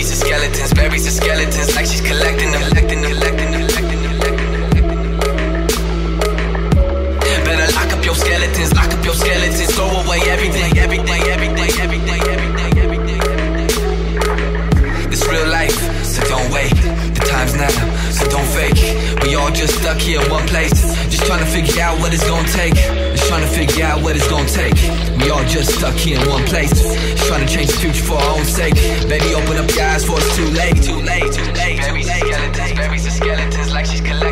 Berries and skeletons, berries and skeletons, like she's collecting them, collecting them, collecting them, collecting them, collecting them. Better lock up your skeletons, lock up your skeletons, throw away everything, everything, everything, everything, everything, everything. This real life, so don't wait. The time's now, so don't fake. We all just stuck here in one place, just trying to figure out what it's gonna take. Just trying to figure out what it's gonna take. We all just stuck here in one place, just trying to change the future for our own sake. Baby, open up your like she's collecting.